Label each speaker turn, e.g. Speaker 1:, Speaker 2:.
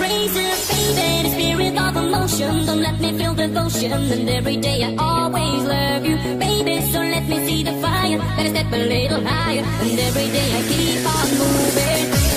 Speaker 1: praise you, baby, the spirit of emotion. Don't let me feel devotion, and every day I always love you, baby. So let me see the fire, let us step a little higher, and every day I keep on moving.